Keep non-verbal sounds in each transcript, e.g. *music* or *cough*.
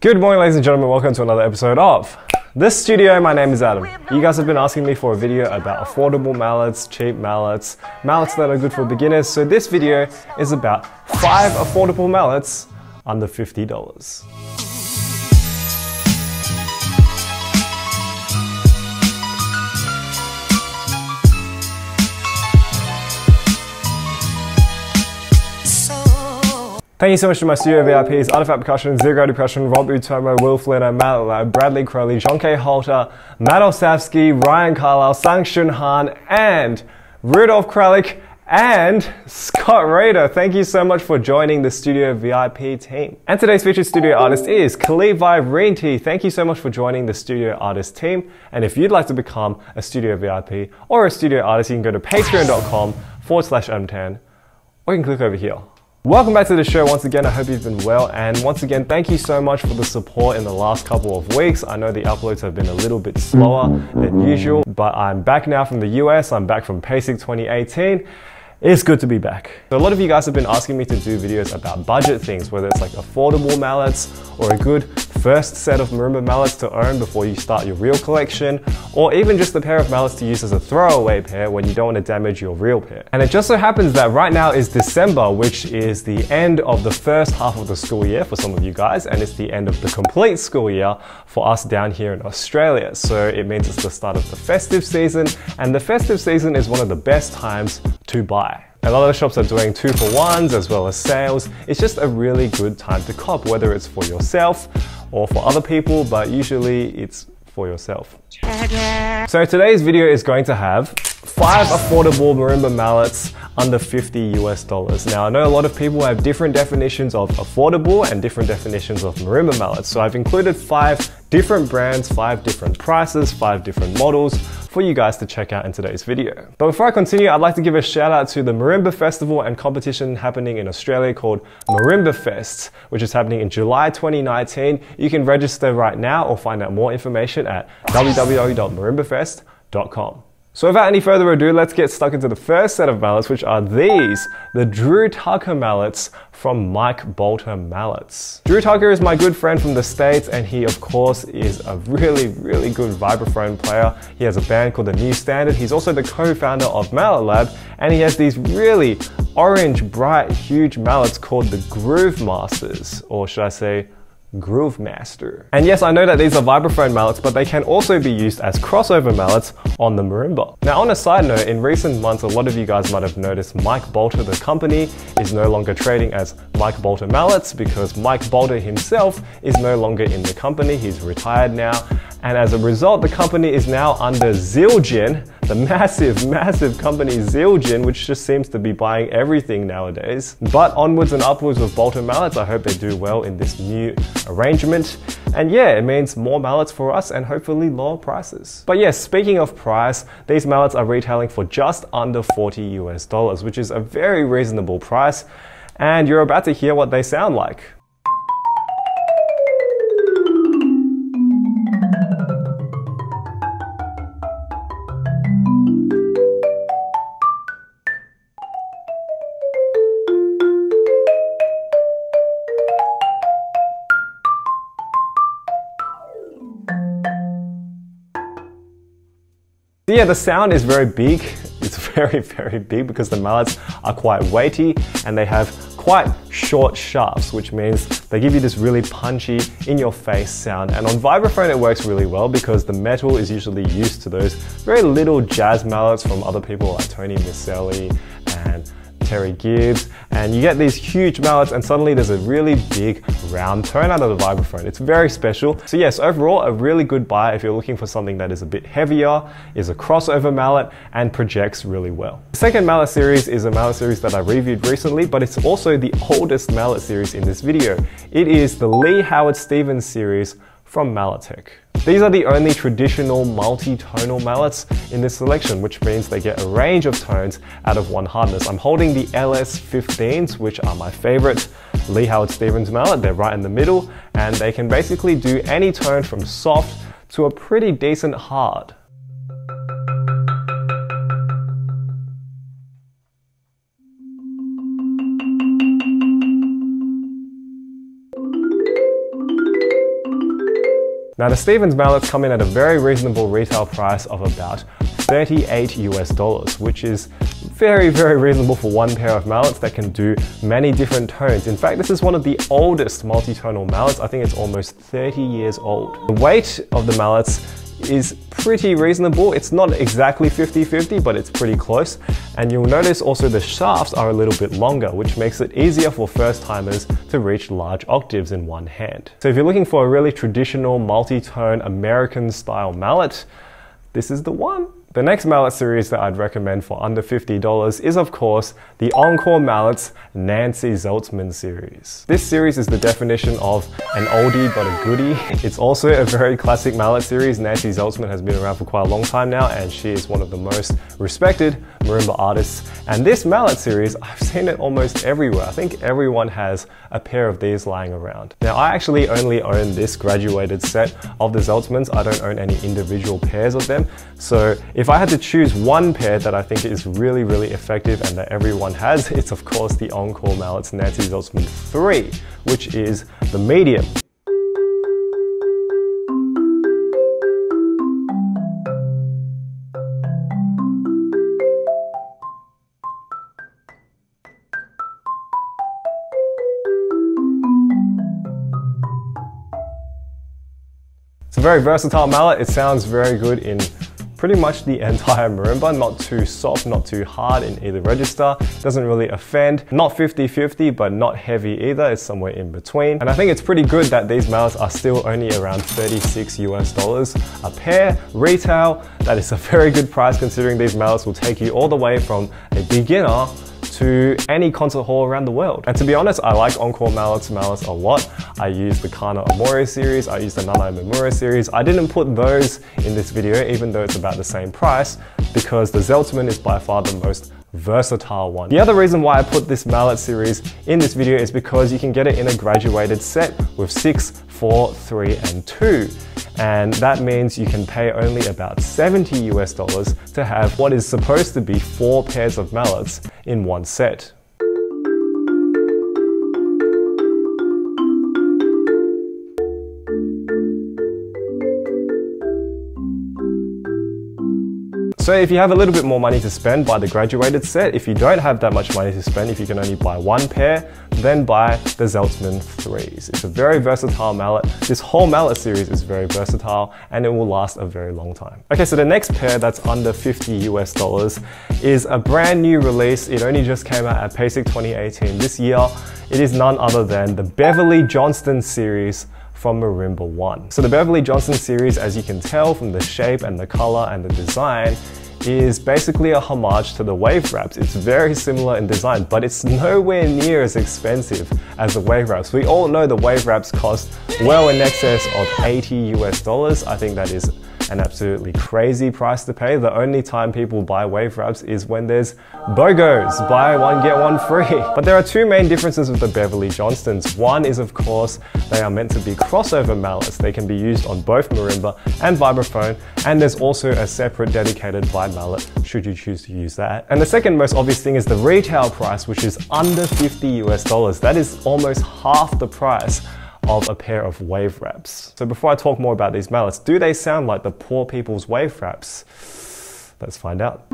Good morning, ladies and gentlemen. Welcome to another episode of The Studio. My name is Adam. You guys have been asking me for a video about affordable mallets, cheap mallets, mallets that are good for beginners. So this video is about five affordable mallets under $50. Thank you so much to my studio VIPs, Artifact Percussion, Zero Gravity Percussion, Rob Utomo, Will Flynn, Matt Lab, Bradley Crowley, John K. Halter, Matt Osavsky, Ryan Carlisle, Sang Shun Han, and Rudolf Kralik, and Scott Rader. Thank you so much for joining the Studio VIP team. And today's featured studio artist is Khalid Rinty. Thank you so much for joining the studio artist team. And if you'd like to become a studio VIP or a studio artist, you can go to patreon.com forward slash adamtan or you can click over here. Welcome back to the show once again. I hope you've been well. And once again, thank you so much for the support in the last couple of weeks. I know the uploads have been a little bit slower than usual, but I'm back now from the US. I'm back from PASIC 2018. It's good to be back. So a lot of you guys have been asking me to do videos about budget things, whether it's like affordable mallets or a good first set of marimba mallets to own before you start your real collection, or even just a pair of mallets to use as a throwaway pair when you don't want to damage your real pair. And it just so happens that right now is December, which is the end of the first half of the school year for some of you guys, and it's the end of the complete school year for us down here in Australia. So it means it's the start of the festive season, and the festive season is one of the best times to buy. A lot of shops are doing two for ones as well as sales. It's just a really good time to cop, whether it's for yourself or for other people, but usually it's for yourself. *laughs* So today's video is going to have five affordable marimba mallets under 50 US dollars. Now I know a lot of people have different definitions of affordable and different definitions of marimba mallets. So I've included five different brands, five different prices, five different models for you guys to check out in today's video. But before I continue, I'd like to give a shout out to the Marimba Festival and competition happening in Australia called Marimba Fest, which is happening in July 2019. You can register right now or find out more information at www.marimbafest.com. So without any further ado, let's get stuck into the first set of mallets, which are these, the Drew Tucker mallets from Mike Balter Mallets. Drew Tucker is my good friend from the States, and he of course is a really, really good vibraphone player. He has a band called The New Standard. He's also the co-founder of Mallet Lab, and he has these really orange, bright, huge mallets called the Groove Masters, or should I say, Groove Master. And yes, I know that these are vibraphone mallets, but they can also be used as crossover mallets on the marimba. Now on a side note, in recent months, a lot of you guys might have noticed Mike Balter, the company, is no longer trading as Mike Balter Mallets because Mike Balter himself is no longer in the company. He's retired now. And as a result, the company is now under Zildjian, the massive, *laughs* massive company Zildjian, which just seems to be buying everything nowadays. But onwards and upwards with Balter mallets, I hope they do well in this new arrangement. And yeah, it means more mallets for us and hopefully lower prices. But yes, speaking of price, these mallets are retailing for just under 40 US dollars, which is a very reasonable price. And you're about to hear what they sound like. Yeah, the sound is very big. It's *laughs* very, very big because the mallets are quite weighty and they have quite short shafts, which means they give you this really punchy, in your face sound. And on vibraphone, it works really well because the metal is usually used to those very little jazz mallets from other people like Tony Miceli and Terry Gibbs, and you get these huge mallets and suddenly there's a really big round tone out of the vibraphone. It's very special. So yes, overall, a really good buy if you're looking for something that is a bit heavier, is a crossover mallet, and projects really well. The second mallet series is a mallet series that I reviewed recently, but it's also the oldest mallet series in this video. It is the Leigh Howard Stevens series from Malletech. These are the only traditional multi-tonal mallets in this selection, which means they get a range of tones out of one hardness. I'm holding the LS15s, which are my favorite Leigh Howard Stevens mallet. They're right in the middle, and they can basically do any tone from soft to a pretty decent hard. Now the Stevens mallets come in at a very reasonable retail price of about 38 US dollars, which is very, very reasonable for one pair of mallets that can do many different tones. In fact, this is one of the oldest multi-tonal mallets. I think it's almost 30 years old. The weight of the mallets is pretty reasonable. It's not exactly 50-50, but it's pretty close. And you'll notice also the shafts are a little bit longer, which makes it easier for first timers to reach large octaves in one hand. So if you're looking for a really traditional multi-tone American style mallet, this is the one. The next mallet series that I'd recommend for under $50 is of course the Encore Mallets Nancy Zeltsman series. This series is the definition of an oldie but a goodie. It's also a very classic mallet series. Nancy Zeltsman has been around for quite a long time now and she is one of the most respected marimba artists. And this mallet series, I've seen it almost everywhere. I think everyone has a pair of these lying around. Now I actually only own this graduated set of the Zeltsmans. I don't own any individual pairs of them. So if I had to choose one pair that I think is really, really effective and that everyone has, *laughs* it's of course the Encore Mallets Nancy Zeltsman 3, which is the medium. It's a very versatile mallet. It sounds very good in pretty much the entire marimba, not too soft, not too hard in either register. Doesn't really offend. Not 50-50, but not heavy either. It's somewhere in between. And I think it's pretty good that these mallets are still only around 36 US dollars a pair. Retail, that is a very good price considering these mallets will take you all the way from a beginner to any concert hall around the world. And to be honest, I like Encore Mallets a lot. I use the Kana Omori series, I use the Nanae Mimura series. I didn't put those in this video, even though it's about the same price, because the Zeltsman is by far the most versatile one. The other reason why I put this mallet series in this video is because you can get it in a graduated set with six, four, three, and two and that means you can pay only about 70 US dollars to have what is supposed to be four pairs of mallets in one set. So if you have a little bit more money to spend, buy the graduated set. If you don't have that much money to spend, if you can only buy one pair, then buy the Zeltsman 3s. It's a very versatile mallet. This whole mallet series is very versatile and it will last a very long time. Okay, so the next pair that's under 50 US dollars is a brand new release. It only just came out at PASIC 2018 this year. It is none other than the Beverley Johnston series from Marimba 1. So the Beverley Johnston series, as you can tell from the shape and the color and the design, is basically a homage to the wave wraps. It's very similar in design, but it's nowhere near as expensive as the wave wraps. We all know the wave wraps cost well in excess of 80 US dollars. I think that is an absolutely crazy price to pay. The only time people buy wave wraps is when there's BOGOs, buy one get one free. *laughs* But there are two main differences with the Beverley Johnstons. One is of course they are meant to be crossover mallets. They can be used on both marimba and vibraphone and there's also a separate dedicated vibe mallet should you choose to use that. And the second most obvious thing is the retail price which is under 50 US dollars. That is almost half the price of a pair of wave wraps. So before I talk more about these mallets, do they sound like the poor people's wave wraps? Let's find out.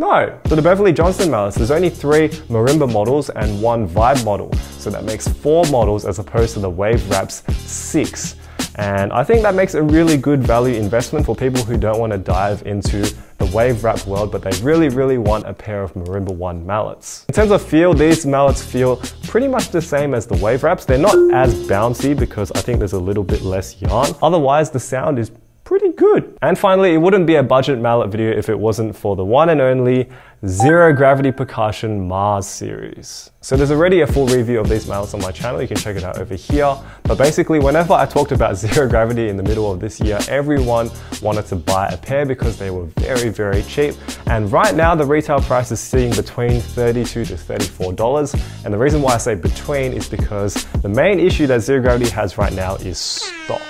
No. So the Beverley Johnston Mallets, there's only three marimba models and one vibe model. So that makes four models as opposed to the Wave Wraps six. And I think that makes a really good value investment for people who don't want to dive into the wave wrap world, but they really, really want a pair of Marimba 1 mallets. In terms of feel, these mallets feel pretty much the same as the wave wraps. They're not as bouncy because I think there's a little bit less yarn. Otherwise, the sound is pretty good. And finally, it wouldn't be a budget mallet video if it wasn't for the one and only Zero Gravity Percussion Mars series. So there's already a full review of these mallets on my channel, you can check it out over here. But basically, whenever I talked about *laughs* Zero Gravity in the middle of this year, everyone wanted to buy a pair because they were very, very cheap. And right now, the retail price is sitting between 32 to $34. And the reason why I say between is because the main issue that Zero Gravity has right now is stock.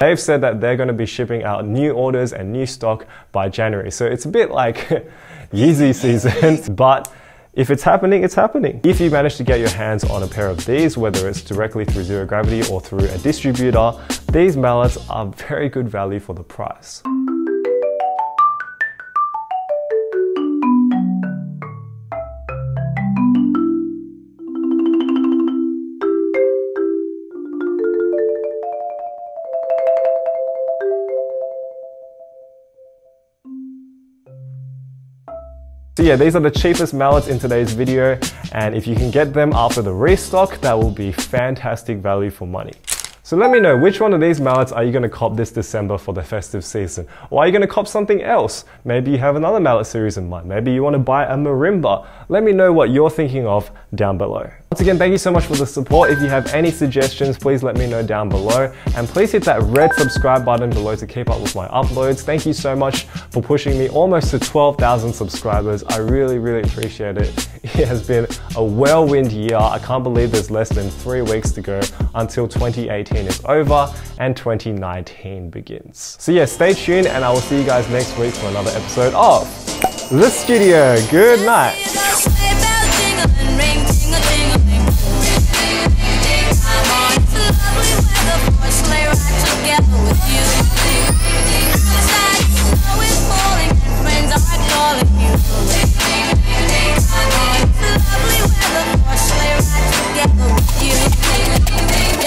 They've said that they're going to be shipping out new orders and new stock by January. So it's a bit like *laughs* Yeezy season, *laughs* but if it's happening, it's happening. If you manage to get your hands on a pair of these, whether it's directly through Zero Gravity or through a distributor, these mallets are very good value for the price. So yeah, these are the cheapest mallets in today's video, and if you can get them after the restock, that will be fantastic value for money. So let me know, which one of these mallets are you going to cop this December for the festive season? Or are you going to cop something else? Maybe you have another mallet series in mind. Maybe you want to buy a marimba. Let me know what you're thinking of down below. Once again, thank you so much for the support. If you have any suggestions, please let me know down below. And please hit that red subscribe button below to keep up with my uploads. Thank you so much for pushing me almost to 12,000 subscribers. I really, really appreciate it. *laughs* It has been a whirlwind year. I can't believe there's less than three weeks to go until 2018 is over and 2019 begins. So yeah, stay tuned and I will see you guys next week for another episode of The Studio. Good night. You